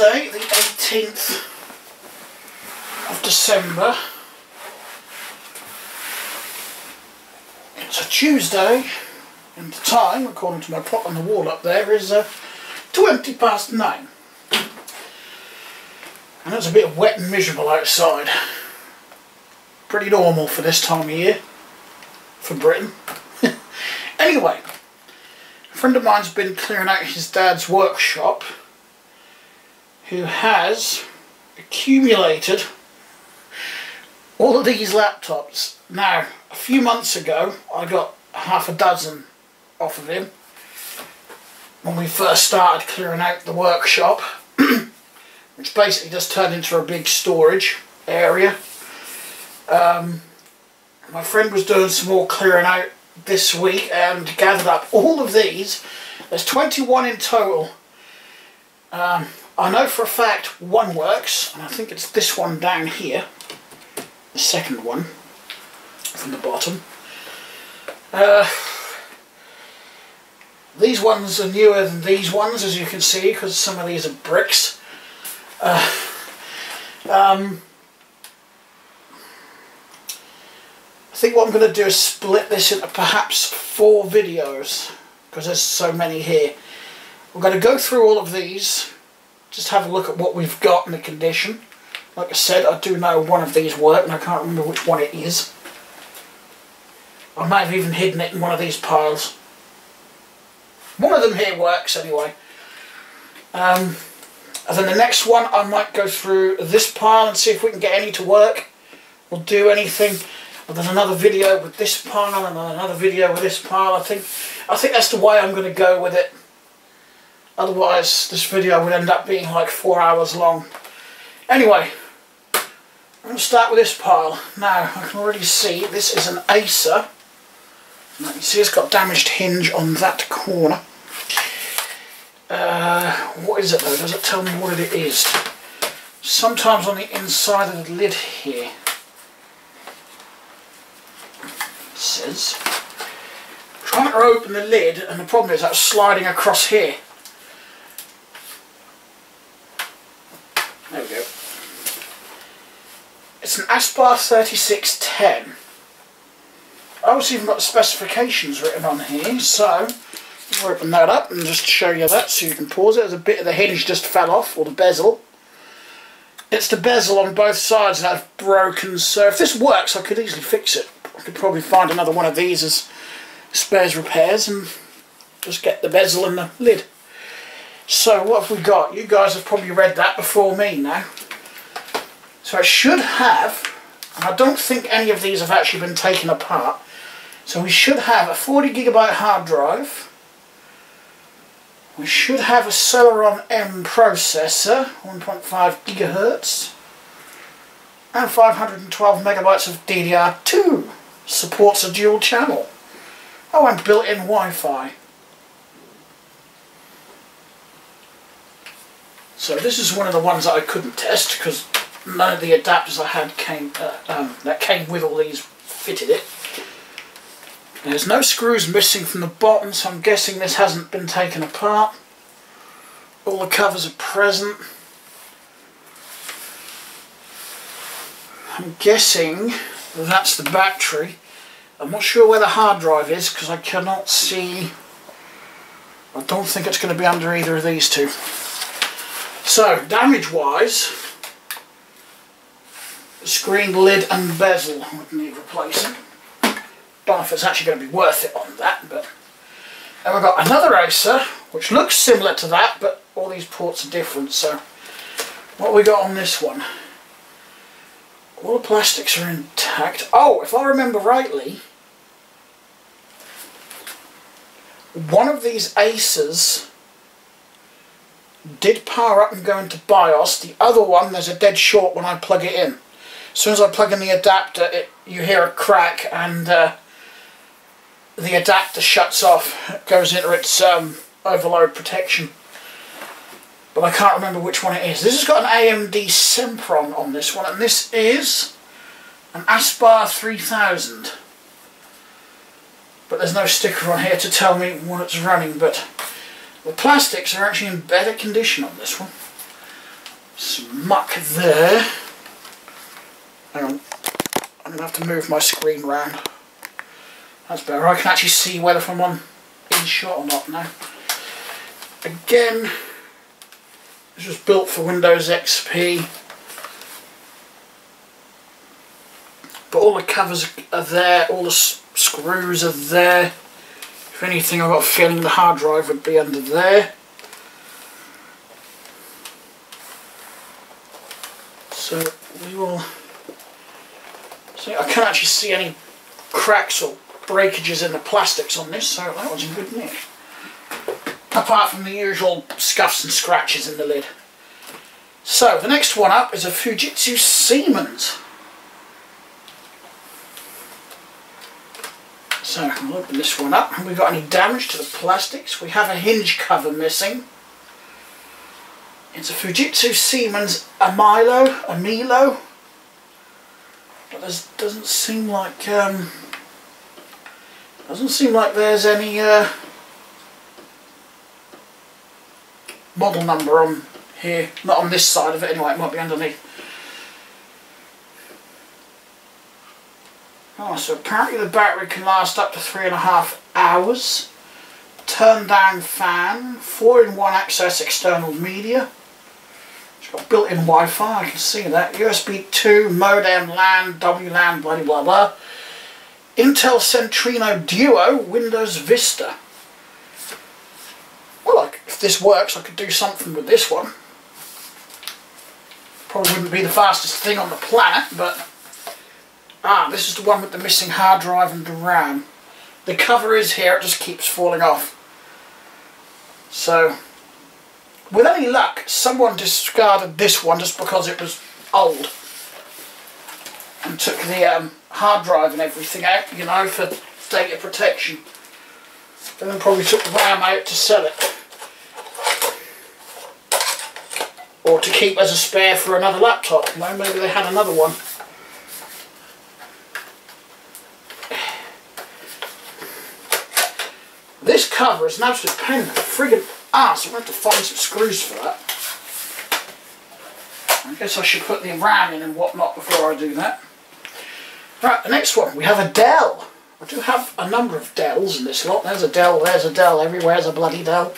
Tuesday the 18th of December. It's a Tuesday and the time, according to my clock on the wall up there, is uh, 20 past 9. And it's a bit wet and miserable outside. Pretty normal for this time of year, for Britain. anyway, a friend of mine's been clearing out his dad's workshop who has accumulated all of these laptops. Now, a few months ago, I got half a dozen off of him when we first started clearing out the workshop, which basically just turned into a big storage area. Um, my friend was doing some more clearing out this week and gathered up all of these. There's 21 in total. Um, I know for a fact one works, and I think it's this one down here, the second one from the bottom. Uh, these ones are newer than these ones, as you can see, because some of these are bricks. Uh, um, think what I'm going to do is split this into perhaps four videos because there's so many here. We're going to go through all of these, just have a look at what we've got in the condition. Like I said, I do know one of these work and I can't remember which one it is. I might have even hidden it in one of these piles. One of them here works anyway. Um, and then the next one I might go through this pile and see if we can get any to work We'll do anything. But there's another video with this pile and another video with this pile. I think I think that's the way I'm going to go with it. Otherwise, this video would end up being like four hours long. Anyway, I'm going to start with this pile. Now, I can already see this is an Acer. you see it's got damaged hinge on that corner. Uh, what is it though? Does it tell me what it is? Sometimes on the inside of the lid here. says. Trying to open the lid and the problem is that's sliding across here. There we go. It's an Aspire 3610. I also even got the specifications written on here, so I'll open that up and just show you that so you can pause it. There's a bit of the hinge just fell off, or the bezel. It's the bezel on both sides that's broken, so if this works I could easily fix it. I could probably find another one of these as spares repairs and just get the bezel and the lid. So what have we got? You guys have probably read that before me now. So I should have, and I don't think any of these have actually been taken apart, so we should have a 40 gigabyte hard drive, we should have a Celeron M processor, 1.5 gigahertz, and 512 megabytes of DDR2 supports a dual channel. Oh, and built-in Wi-Fi. So this is one of the ones that I couldn't test because none of the adapters I had came uh, um, that came with all these fitted it. There's no screws missing from the bottom, so I'm guessing this hasn't been taken apart. All the covers are present. I'm guessing that's the battery. I'm not sure where the hard drive is because I cannot see. I don't think it's going to be under either of these two. So, damage wise, screen lid and bezel would need replacing. Don't know if it's actually going to be worth it on that, but. And we've got another Acer, which looks similar to that, but all these ports are different, so. What we got on this one? All the plastics are intact. Oh, if I remember rightly, one of these Acers did power up and go into BIOS. The other one, there's a dead short when I plug it in. As soon as I plug in the adapter, it, you hear a crack and uh, the adapter shuts off. It goes into its um, overload protection. But I can't remember which one it is. This has got an AMD Sempron on this one, and this is an Aspire 3000 but there's no sticker on here to tell me when it's running but The plastics are actually in better condition on this one. Some muck there. Hang on. I'm going to have to move my screen round. That's better. I can actually see whether I'm on in shot or not now. Again, this was built for Windows XP. But all the covers are there, all the screws are there. If anything, I've got a feeling the hard drive would be under there. So we will see. I can't actually see any cracks or breakages in the plastics on this, so that was in good nick. Apart from the usual scuffs and scratches in the lid. So the next one up is a Fujitsu Siemens. So I'll open this one up. Have we got any damage to the plastics? We have a hinge cover missing. It's a Fujitsu Siemens Amilo, Amilo. But there doesn't seem like um, doesn't seem like there's any uh, model number on here. Not on this side of it anyway. It might be underneath. Oh, so apparently the battery can last up to three and a half hours. Turn down fan, 4-in-1 access external media. It's got built-in Wi-Fi, I can see that. USB 2, modem, LAN, WLAN, blah blah blah. Intel Centrino Duo, Windows Vista. Well, like, if this works, I could do something with this one. Probably wouldn't be the fastest thing on the planet, but Ah, this is the one with the missing hard drive and the RAM. The cover is here, it just keeps falling off. So, with any luck, someone discarded this one just because it was old. And took the um, hard drive and everything out, you know, for data protection. And then probably took the RAM out to sell it. Or to keep as a spare for another laptop, you know, maybe they had another one. Cover is an absolute pain in the friggin' ass. I'm going to have to find some screws for that. I guess I should put the RAM in and whatnot before I do that. Right, the next one. We have a Dell. I do have a number of Dells in this lot. There's a Dell, there's a Dell, everywhere's a bloody Dell.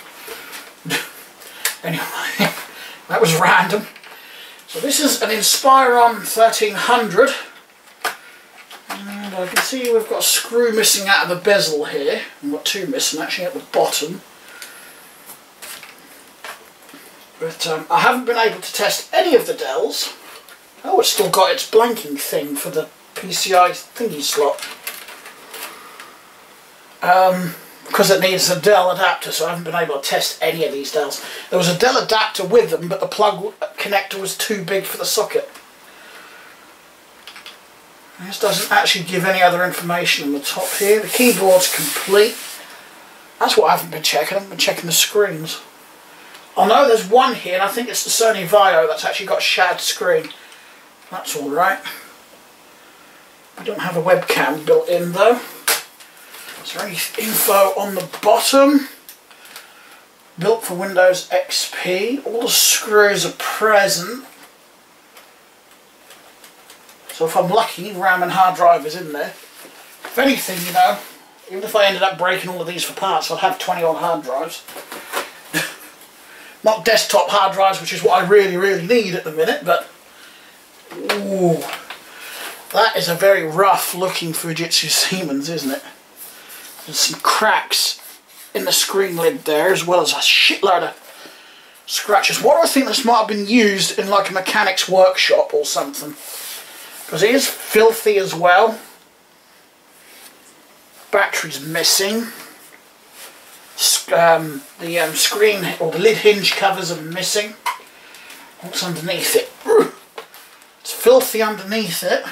anyway, that was random. So this is an Inspiron 1300. And I can see we've got a screw missing out of the bezel here. We've got two missing actually at the bottom. But um, I haven't been able to test any of the Dells. Oh, it's still got its blanking thing for the PCI thingy slot. Um, because it needs a Dell adapter, so I haven't been able to test any of these Dells. There was a Dell adapter with them, but the plug connector was too big for the socket. This doesn't actually give any other information on the top here. The keyboard's complete. That's what I haven't been checking. I haven't been checking the screens. I know there's one here, and I think it's the Sony Vaio that's actually got a shattered screen. That's alright. I don't have a webcam built in though. Is there any info on the bottom? Built for Windows XP. All the screws are present. So if I'm lucky, RAM and hard drive is in there. If anything, you know, even if I ended up breaking all of these for parts, I'd have 20 odd hard drives. Not desktop hard drives, which is what I really, really need at the minute, but... Ooh, that is a very rough looking Fujitsu Siemens, isn't it? There's some cracks in the screen lid there, as well as a shitload of scratches. What do I think this might have been used in like a mechanic's workshop or something? Because it is filthy as well. Battery's missing. Um, the um, screen or the lid hinge covers are missing. What's underneath it? It's filthy underneath it.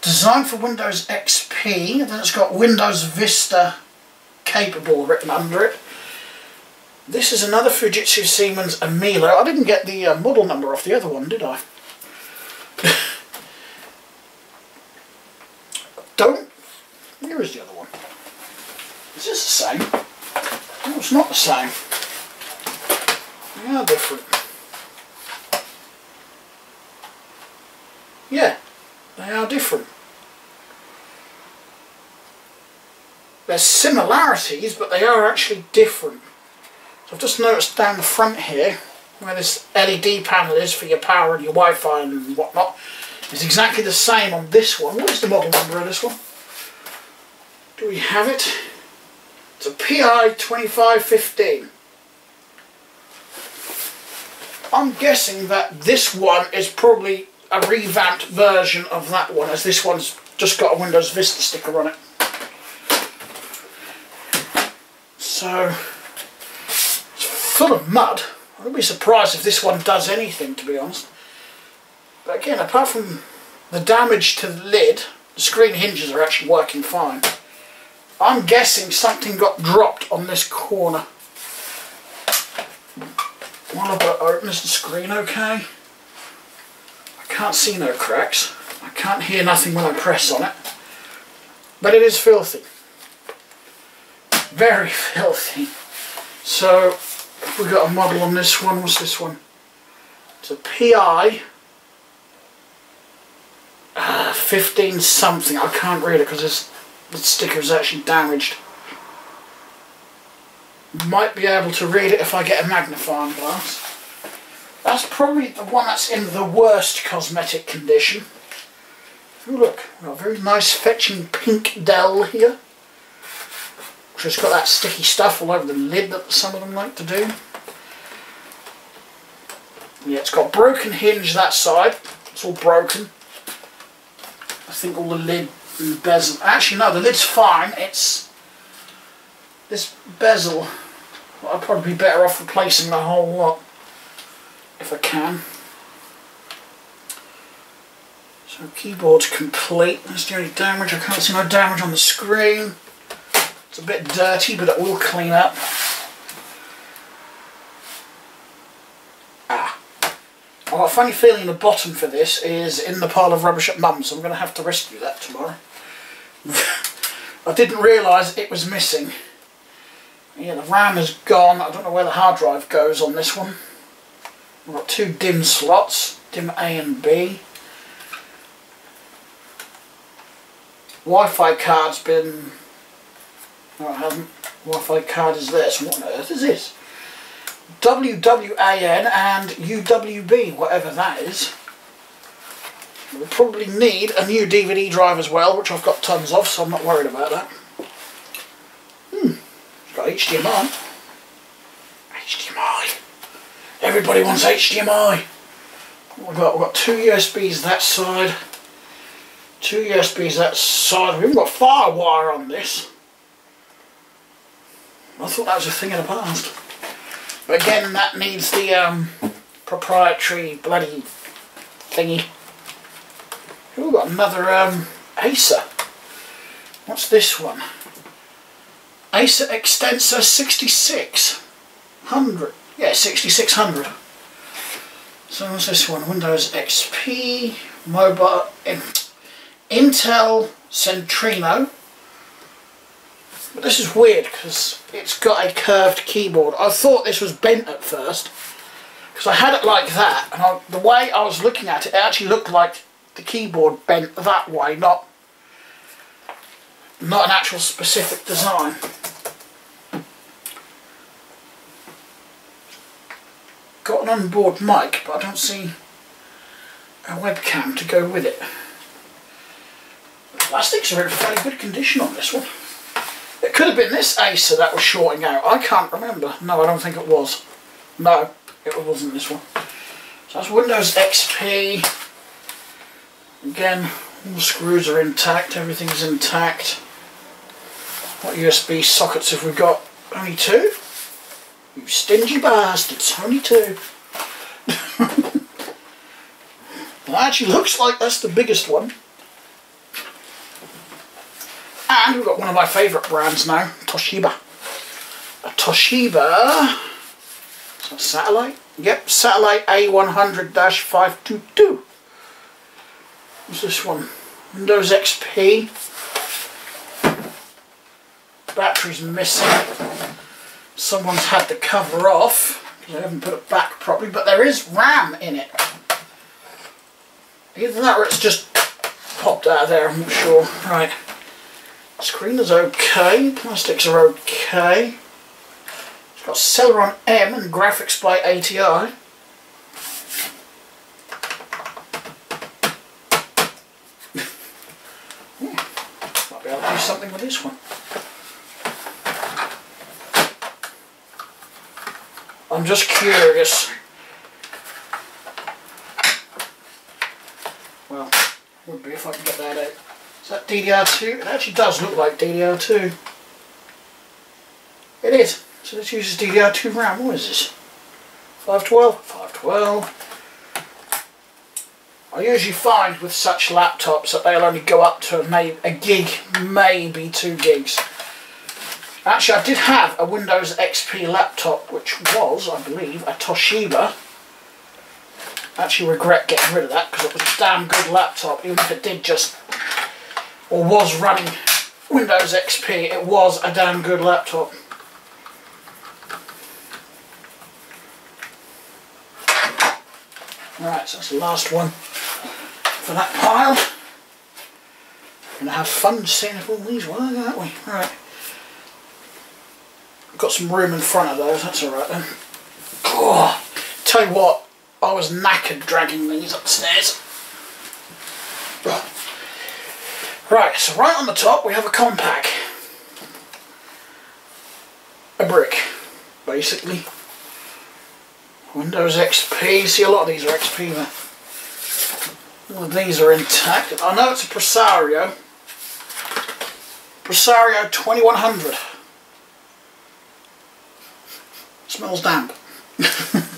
Designed for Windows XP, then it's got Windows Vista capable written under it. This is another Fujitsu Siemens Amilo. I didn't get the uh, model number off the other one, did I? Don't. Where is the other one? Is this the same? No, it's not the same. They are different. Yeah, they are different. There's similarities, but they are actually different. So I've just noticed down the front here, where this LED panel is for your power and your Wi-Fi and whatnot, is exactly the same on this one. What is the model number of this one? Do we have it? It's a PI 2515. I'm guessing that this one is probably a revamped version of that one as this one's just got a Windows Vista sticker on it. So, it's full of mud. I wouldn't be surprised if this one does anything to be honest. But again, apart from the damage to the lid, the screen hinges are actually working fine. I'm guessing something got dropped on this corner. While I've got open, the screen okay? I can't see no cracks. I can't hear nothing when I press on it. But it is filthy. Very filthy. So, we got a model on this one. What's this one? It's a PI 15 something. I can't read it because the sticker is actually damaged. Might be able to read it if I get a magnifying glass. That's probably the one that's in the worst cosmetic condition. Ooh, look, a very nice fetching pink Dell here. Which has got that sticky stuff all over the lid that some of them like to do. Yeah, it's got broken hinge that side. It's all broken. I think all the lid bezel. Actually, no, the lid's fine. It's this bezel. I'd probably be better off replacing the whole lot if I can. So keyboard's complete. That's the only damage. I can't see no damage on the screen. It's a bit dirty, but it will clean up. Ah. I've got a funny feeling the bottom for this is in the pile of rubbish at mum, so I'm going to have to rescue that tomorrow. I didn't realise it was missing. Yeah, the RAM is gone. I don't know where the hard drive goes on this one. We've got two DIMM slots, DIMM A and B. Wi-Fi card's been... No, it hasn't. Wi-Fi card is there, so what on earth is this? WWAN and UWB, whatever that is. We'll probably need a new DVD drive as well, which I've got tons of, so I'm not worried about that. Hmm, got HDMI. HDMI. Everybody wants HDMI. We've got, we've got two USBs that side, two USBs that side. We've got FireWire on this. I thought that was a thing in the past. But again, that needs the um, proprietary bloody thingy. We've got another um, Acer. What's this one? Acer Extensa 6600. Yeah, 6600. So what's this one? Windows XP, mobile, Intel Centrino. But this is weird because it's got a curved keyboard. I thought this was bent at first because I had it like that and I, the way I was looking at it, it actually looked like the keyboard bent that way, not not an actual specific design. Got an onboard mic, but I don't see a webcam to go with it. The plastics are in fairly good condition on this one. It could have been this Acer that was shorting out. I can't remember. No, I don't think it was. No, it wasn't this one. So that's Windows XP. Again, all the screws are intact, everything's intact. What USB sockets have we got? Only two? You stingy bastards, only two. actually looks like that's the biggest one. And we've got one of my favourite brands now, Toshiba. A Toshiba satellite? Yep, satellite A100-522. What's this one? Windows XP. Battery's missing. someone's had the cover off because I haven't put it back properly, but there is RAM in it. Either that or it's just popped out of there, I'm not sure. Right. Screen is okay, plastics are okay. It's got Celeron M and graphics by ATI. Hmm, might be able to do something with this one. I'm just curious. Well, would be if I can get that out. Is that DDR2? It actually does look like DDR2. It is. So this uses DDR2 RAM. What is this? 512? 512. I usually find with such laptops that they'll only go up to maybe a gig, maybe two gigs. Actually, I did have a Windows XP laptop, which was, I believe, a Toshiba. I actually regret getting rid of that because it was a damn good laptop, even if it did just, or was running Windows XP, it was a damn good laptop. Right, so that's the last one for that pile. Gonna have fun seeing if all these work, aren't we? Right. Got some room in front of those, that's alright then. Oh, tell you what, I was knackered dragging these upstairs. Right, so right on the top we have a Compaq. A brick, basically. Windows XP, see a lot of these are XP. All of these are intact. I know it's a Presario. Presario 2100. Smells damp.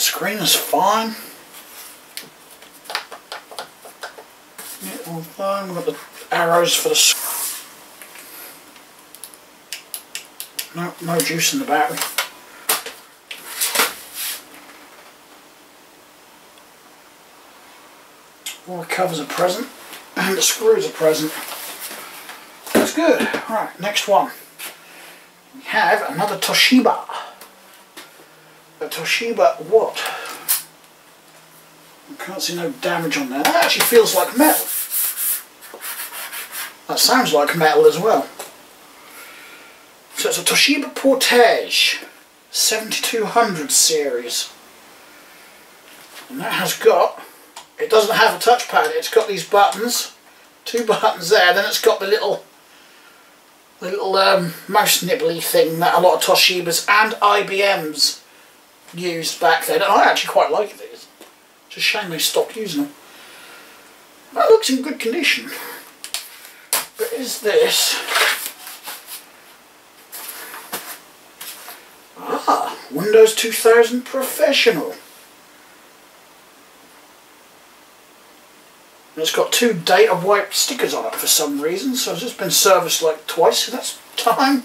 screen is fine. We've got the arrows for the... No, no juice in the battery. All the covers are present and the screws are present. That's good. Right, next one. We have another Toshiba. A Toshiba what? I can't see no damage on there. That actually feels like metal. That sounds like metal as well. So it's a Toshiba Portégé 7200 series. And that has got, it doesn't have a touchpad, it's got these buttons, two buttons there, then it's got the little the little um, mouse nibbly thing that a lot of Toshibas and IBMs used back then. And I actually quite like these. It's a shame they stopped using them. That looks in good condition. Is this... Ah, Windows 2000 Professional. And it's got two data wipe stickers on it for some reason, so it's just been serviced like twice, so that's time.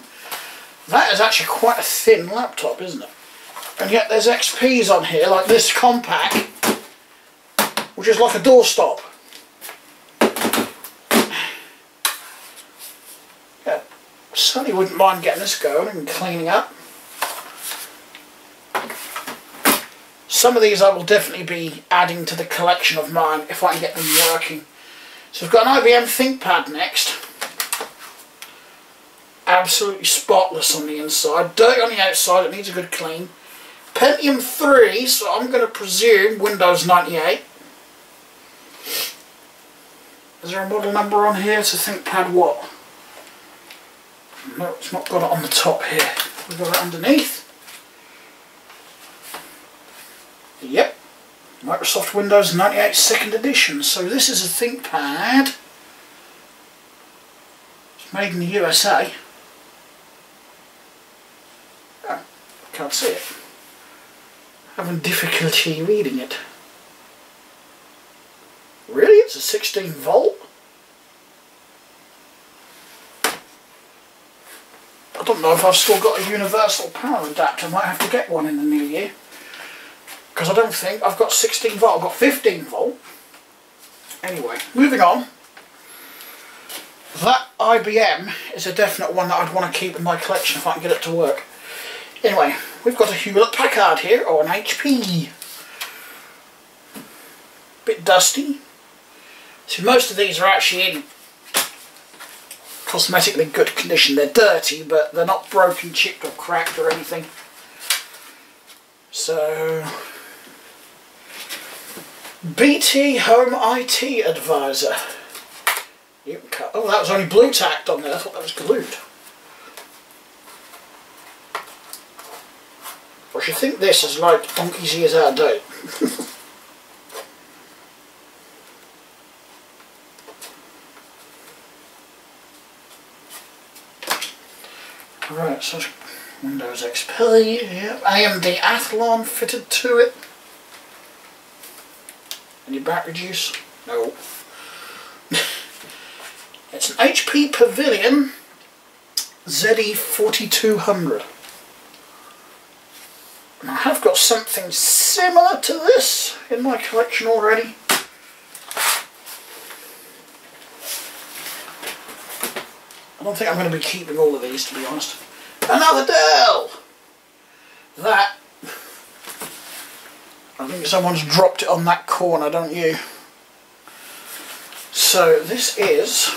That is actually quite a thin laptop, isn't it? And yet there's XPs on here, like this Compaq, which is like a doorstop. Yeah, certainly wouldn't mind getting this going and cleaning up. Some of these I will definitely be adding to the collection of mine if I can get them working. So we've got an IBM ThinkPad next. Absolutely spotless on the inside. Dirty on the outside, it needs a good clean. Pentium 3, so I'm going to presume Windows 98. Is there a model number on here to ThinkPad what? No, it's not got it on the top here. We've got it underneath. Yep. Microsoft Windows 98 second edition. So this is a ThinkPad. It's made in the USA. Oh, ah, can't see it. Having difficulty reading it. Really? It's a 16 volt? I don't know if I've still got a universal power adapter. I might have to get one in the new year because I don't think I've got 16 volt, I've got 15 volt. Anyway, moving on. that IBM is a definite one that I'd want to keep in my collection if I can get it to work. Anyway, we've got a Hewlett Packard here, or an HP. Bit dusty. See, most of these are actually in cosmetically good condition. They're dirty, but they're not broken, chipped or cracked or anything. So, BT Home IT Advisor. You. Oh, that was only blue tacked on there. I thought that was glued. I should think this is like donkey's ears out of date. right, Windows XP, yep. AMD Athlon fitted to it. Any battery juice? No. it's an HP Pavilion ZE4200. And I have got something similar to this in my collection already. I don't think I'm going to be keeping all of these to be honest. Another Dell! That, I think someone's dropped it on that corner, don't you? So this is,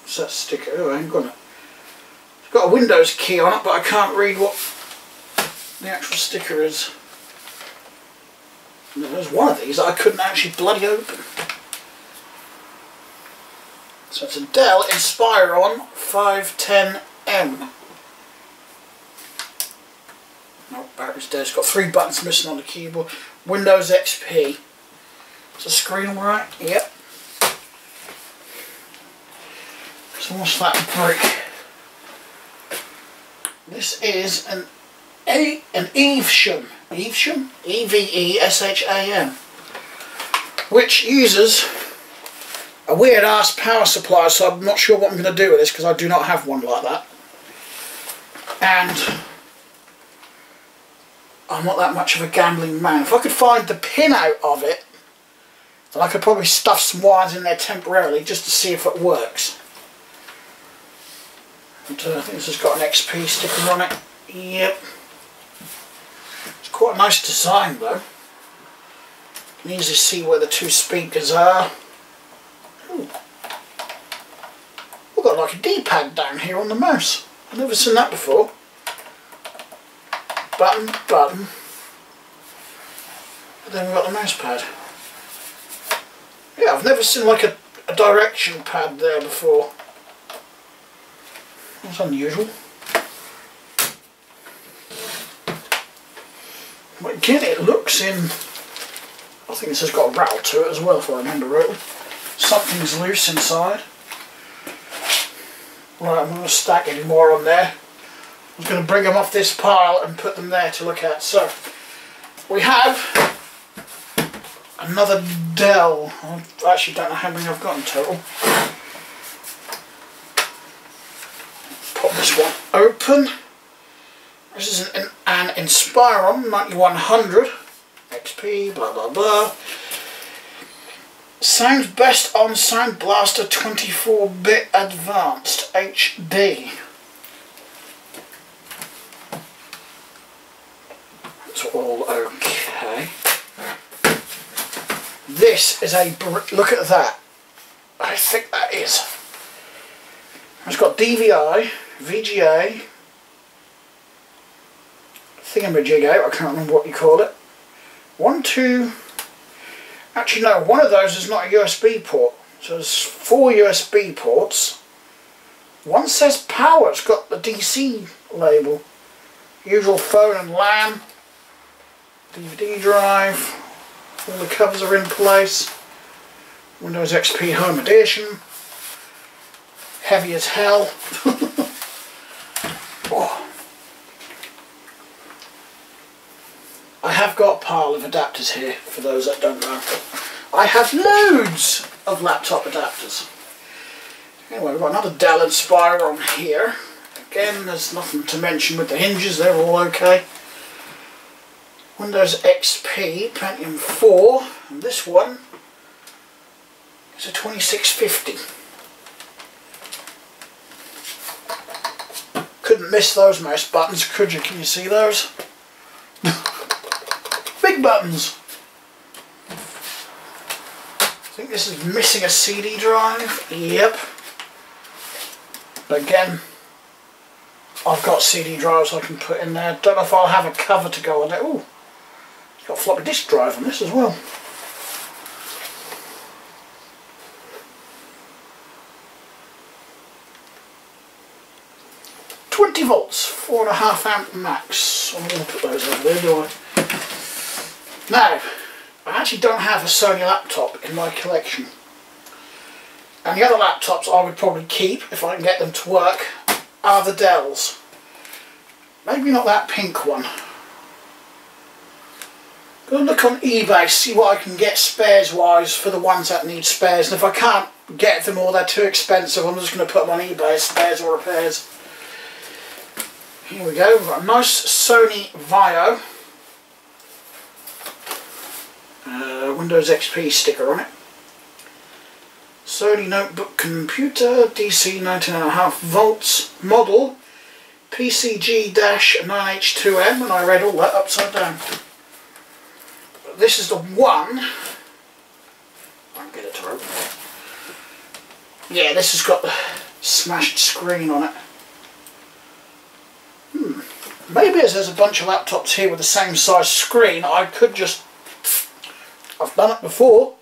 what's that sticker? Oh, got it. It's got a Windows key on it, but I can't read what the actual sticker is. There's one of these I couldn't actually bloody open. So it's a Dell Inspiron 510M. Battery's dead. It's got three buttons missing on the keyboard. Windows XP. Is the screen alright? Yep. So what's that brick? This is an a an Evesham. Evesham? E-V-E-S-H-A-M. Which uses a weird ass power supply, so I'm not sure what I'm going to do with this because I do not have one like that. And I'm not that much of a gambling man. If I could find the pin out of it, then I could probably stuff some wires in there temporarily just to see if it works. But, uh, I think this has got an XP sticker on it. Yep. It's quite a nice design though. You can easily see where the two speakers are. Ooh. We've got like a D-pad down here on the mouse. I've never seen that before. Button, button. But then we've got the mouse pad. Yeah, I've never seen like a, a direction pad there before. That's unusual. But again, it looks in... I think this has got a rattle to it as well, if I remember rightly. Something's loose inside. Right, I'm going to stack any more on there. I'm going to bring them off this pile and put them there to look at. So, we have another Dell. I actually don't know how many I've got in total. Pop this one open. This is an, an Inspiron 9100 XP, blah blah blah. Sounds best on Sound Blaster 24-bit Advanced HD. It's all okay. This is a look at that. I think that is. It's got DVI, VGA, thingamajig out, I can't remember what you call it. One, two, Actually no, one of those is not a USB port. So there's four USB ports. One says power, it's got the DC label. Usual phone and LAN. DVD drive. All the covers are in place. Windows XP Home Edition. Heavy as hell. oh. I have got a pile of adapters here, for those that don't know. I have loads of laptop adapters. Anyway, we've got another Dell Inspiron here. Again, there's nothing to mention with the hinges, they're all okay. Windows XP Pentium 4 and this one is a 2650 couldn't miss those mouse buttons could you? Can you see those? Big buttons. I think this is missing a CD drive. Yep. But again I've got CD drives I can put in there. Don't know if I'll have a cover to go on it. Ooh got a floppy disk drive on this as well. Twenty volts, four and a half amp max. I'm going to put those over there, do I? Now, I actually don't have a Sony laptop in my collection. And the other laptops I would probably keep, if I can get them to work, are the Dells. Maybe not that pink one. Look on eBay, see what I can get spares wise for the ones that need spares. And if I can't get them or they're too expensive, I'm just going to put them on eBay spares or repairs. Here we go, we've got a nice Sony Vaio. Uh, Windows XP sticker on it. Sony notebook computer, DC 19.5 volts, model PCG-9H2M, and I read all that upside down. This is the one, I can get it to open. Yeah, this has got the smashed screen on it. Hmm. Maybe as there's a bunch of laptops here with the same size screen, I could just, I've done it before,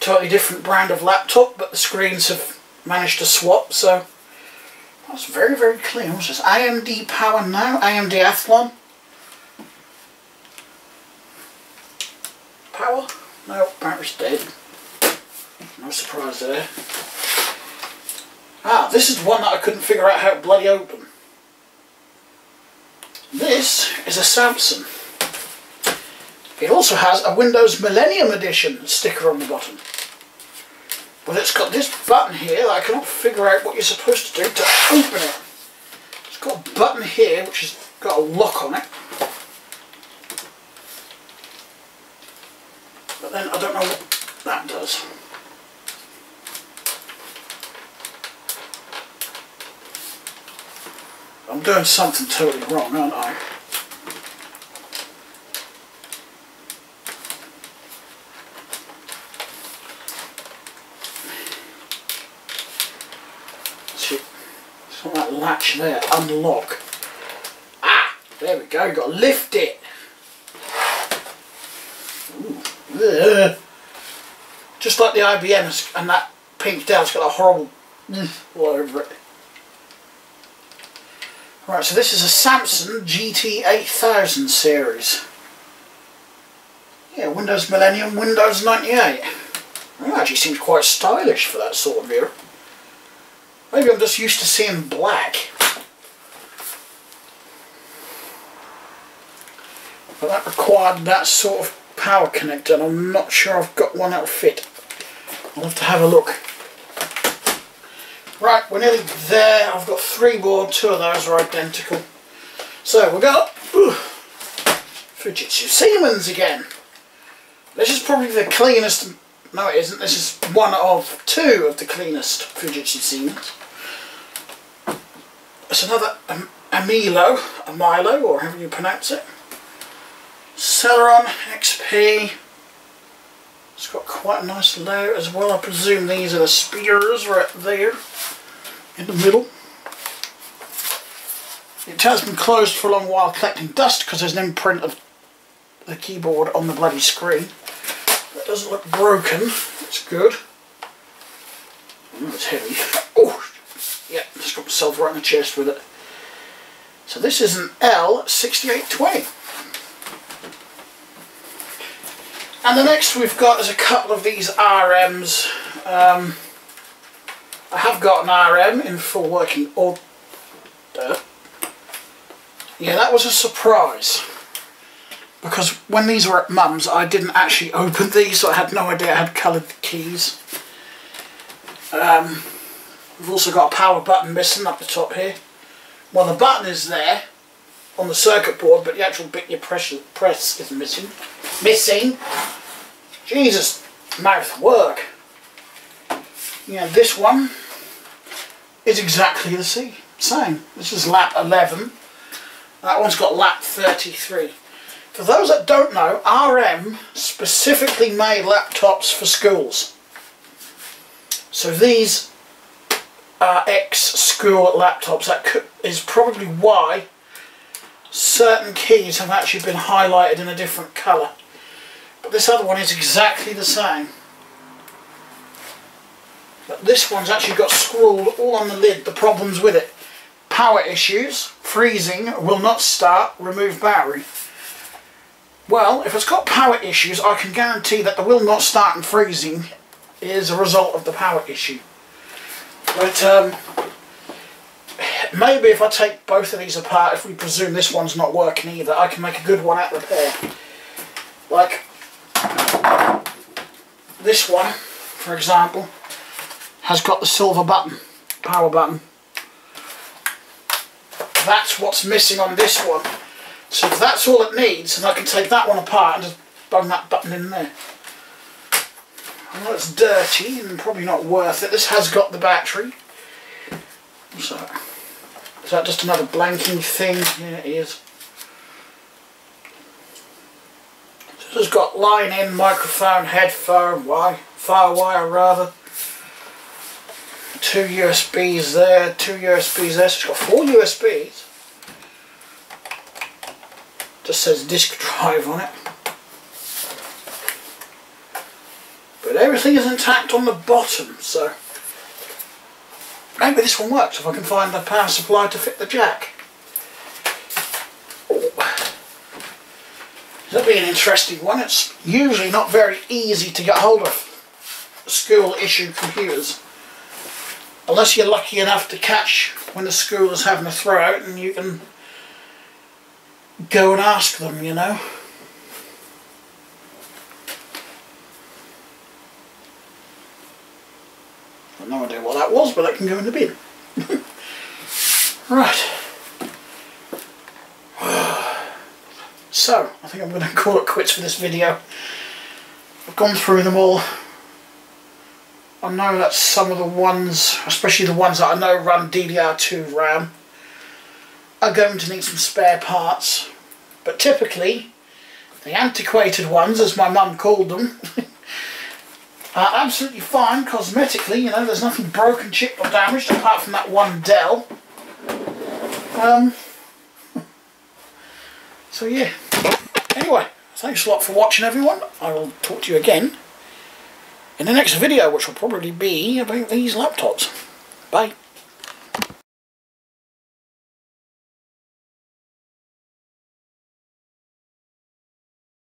totally different brand of laptop, but the screens have managed to swap, so that's very, very clear. What's this? AMD Power Now, AMD Athlon. Power? No, battery's dead. No surprise there. Ah, this is one that I couldn't figure out how to bloody open. This is a Samsung. It also has a Windows Millennium Edition sticker on the bottom. But it's got this button here that I cannot figure out what you're supposed to do to open it. It's got a button here which has got a lock on it. But then I don't know what that does. I'm doing something totally wrong, aren't I? that latch there, unlock. Ah, there we go, got to lift it. Just like the IBM and that pink Dell's got a horrible all over it. Right, so this is a Samsung GT8000 series. Yeah, Windows Millennium, Windows 98. It actually seems quite stylish for that sort of era. Maybe I'm just used to seeing black. But that required that sort of power connector and I'm not sure I've got one that'll fit. I'll have to have a look. Right, we're nearly there. I've got three board, two of those are identical. So we've got ooh, Fujitsu Siemens again. This is probably the cleanest, no it isn't, this is one of two of the cleanest Fujitsu Siemens. It's another um, Amilo, Amilo, or however you pronounce it. Celeron XP. It's got quite a nice layout as well. I presume these are the spears right there in the middle. It has been closed for a long while collecting dust because there's an imprint of the keyboard on the bloody screen. That doesn't look broken. It's good. It's heavy. Oh, yeah, just got myself right in the chest with it. So this is an L6820. And the next we've got is a couple of these RMs. Um, I have got an RM in full working order. Yeah, that was a surprise. Because when these were at Mum's, I didn't actually open these, so I had no idea I had coloured the keys. Um, we've also got a power button missing up the top here. Well, the button is there on the circuit board, but the actual bit you press, press is missing. Missing! Jesus, mouth work. Yeah, this one is exactly the same. This is lap 11. That one's got lap 33. For those that don't know, RM specifically made laptops for schools. So these are ex-school laptops. That is probably why certain keys have actually been highlighted in a different colour. This other one is exactly the same. But this one's actually got scrawled all on the lid the problems with it. Power issues, freezing, will not start, remove battery. Well, if it's got power issues, I can guarantee that the will not start and freezing is a result of the power issue. But um, maybe if I take both of these apart, if we presume this one's not working either, I can make a good one out of the pair. Like this one, for example, has got the silver button, power button. That's what's missing on this one. So if that's all it needs, and I can take that one apart and just bung that button in there. Know it's dirty and probably not worth it. This has got the battery. So, is that just another blanking thing? Yeah, it is. Has got line in, microphone, headphone, wire, fire wire rather. Two USBs there, two USBs there. So it's got four USBs. Just says disk drive on it. But everything is intact on the bottom, so maybe this one works if I can find the power supply to fit the jack. That'll be an interesting one. It's usually not very easy to get hold of school issue computers. Unless you're lucky enough to catch when the school is having a throwout and you can go and ask them, you know. I've no idea what that was, but that can go in the bin. right. So, I think I'm going to call it quits for this video. I've gone through them all. I know that some of the ones, especially the ones that I know run DDR2 RAM, are going to need some spare parts. But typically, the antiquated ones, as my mum called them, are absolutely fine cosmetically. You know, there's nothing broken, chipped or damaged apart from that one Dell. Um, so yeah. Anyway, thanks a lot for watching everyone. I will talk to you again in the next video, which will probably be about these laptops. Bye.